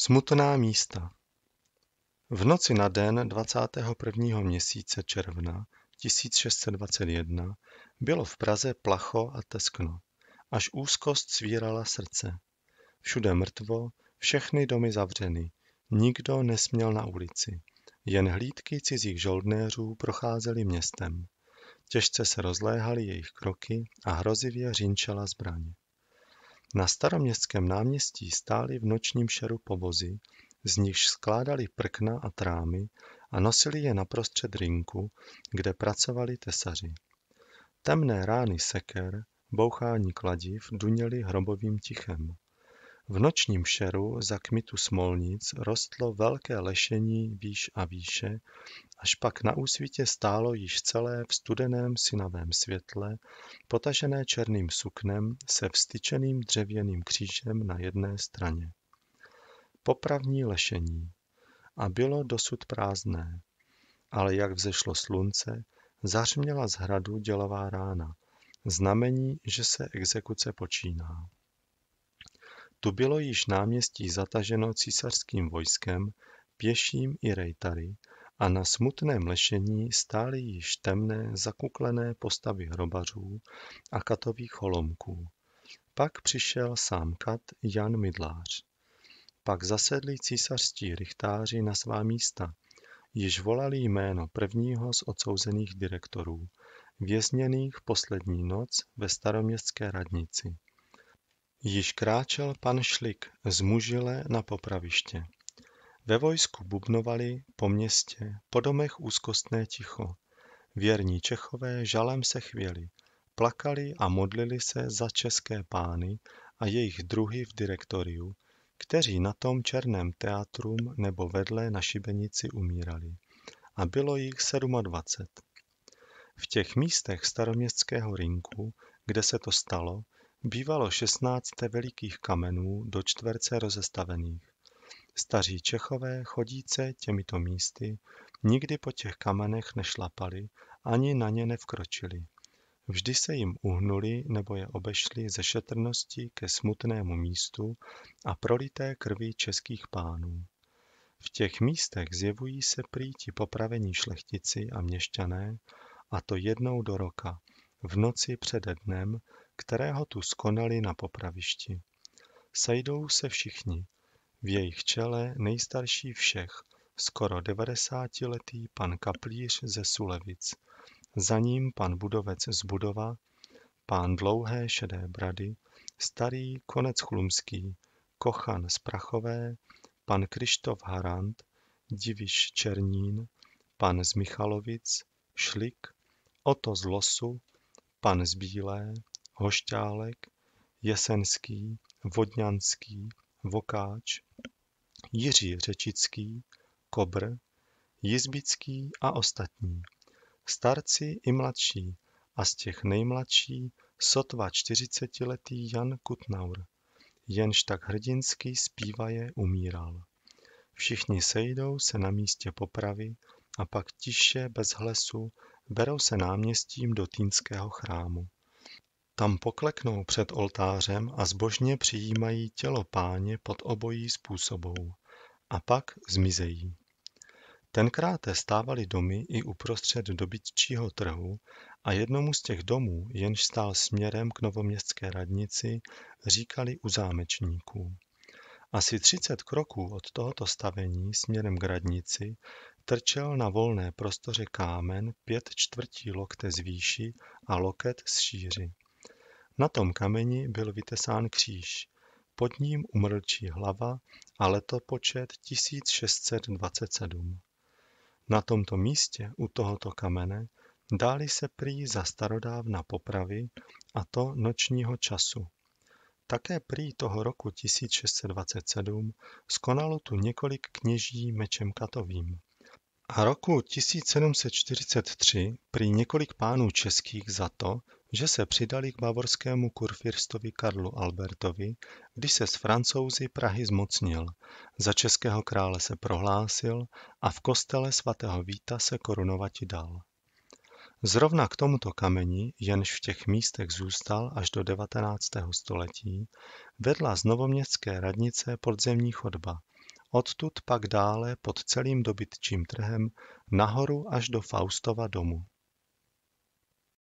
Smutná místa V noci na den 21. měsíce června 1621 bylo v Praze placho a teskno, až úzkost svírala srdce. Všude mrtvo, všechny domy zavřeny, nikdo nesměl na ulici. Jen hlídky cizích žoldnéřů procházely městem. Těžce se rozléhaly jejich kroky a hrozivě řinčela zbraň. Na staroměstském náměstí stály v nočním šeru povozy, z nichž skládali prkna a trámy a nosili je naprostřed rinku, kde pracovali tesaři. Temné rány seker, bouchání kladiv duněly hrobovým tichem. V nočním šeru za kmitu smolnic rostlo velké lešení výš a výše, až pak na úsvitě stálo již celé v studeném synavém světle, potažené černým suknem se vstyčeným dřevěným křížem na jedné straně. Popravní lešení. A bylo dosud prázdné. Ale jak vzešlo slunce, zařměla z hradu dělová rána, znamení, že se exekuce počíná. Tu bylo již náměstí zataženo císařským vojskem, pěším i rejtary, a na smutném lešení stály již temné zakuklené postavy hrobařů a katových holomků. Pak přišel sám kat Jan Mydlář. Pak zasedli císařští rychtáři na svá místa, již volali jméno prvního z odsouzených direktorů, vězněných poslední noc ve staroměstské radnici. Již kráčel pan Šlik z mužile na popraviště. Ve vojsku bubnovali po městě, po domech úzkostné ticho. Věrní Čechové žalem se chvěli, plakali a modlili se za české pány a jejich druhy v direktoriu, kteří na tom černém teatrum nebo vedle na šibenici umírali. A bylo jich 27. V těch místech staroměstského rinku, kde se to stalo, bývalo 16 velikých kamenů do čtverce rozestavených. Staří Čechové chodíce těmito místy nikdy po těch kamenech nešlapali, ani na ně nevkročili. Vždy se jim uhnuli nebo je obešli ze šetrnosti ke smutnému místu a prolité krví českých pánů. V těch místech zjevují se prý ti popravení šlechtici a měšťané, a to jednou do roka, v noci přede dnem, kterého tu skonali na popravišti. Sejdou se všichni, v jejich čele nejstarší všech, skoro devadesátiletý pan kaplíř ze Sulevic, za ním pan budovec z Budova, pán dlouhé šedé brady, starý konec chlumský, kochan z Prachové, pan Krištof Harant, diviš Černín, pan z Michalovic, Šlik, Oto z Losu, pan z Bílé, Hošťálek, Jesenský, Vodňanský, Vokáč, Jiří Řečický, Kobr, Jizbický a ostatní. Starci i mladší a z těch nejmladší sotva čtyřicetiletý Jan Kutnaur, jenž tak hrdinsky zpívaje umíral. Všichni sejdou se na místě popravy a pak tiše bez hlesu berou se náměstím do Týnského chrámu. Tam pokleknou před oltářem a zbožně přijímají tělo páně pod obojí způsobou a pak zmizejí. Tenkrát stávaly domy i uprostřed dobytčího trhu a jednomu z těch domů, jenž stál směrem k novoměstské radnici, říkali u zámečníků. Asi třicet kroků od tohoto stavení směrem k radnici trčel na volné prostoře kámen pět čtvrtí lokte z výši a loket z šíři. Na tom kameni byl vytesán kříž, pod ním umrlčí hlava a letopočet 1627. Na tomto místě u tohoto kamene dály se prý za starodávna popravy, a to nočního času. Také prý toho roku 1627 skonalo tu několik kněží mečem katovým. A roku 1743 prý několik pánů českých za to, že se přidali k bavorskému kurfirstovi Karlu Albertovi, když se s Francouzi Prahy zmocnil, za českého krále se prohlásil a v kostele svatého Víta se korunovati dal. Zrovna k tomuto kameni, jenž v těch místech zůstal až do 19. století, vedla z novoměstské radnice podzemní chodba, odtud pak dále pod celým dobytčím trhem nahoru až do Faustova domu.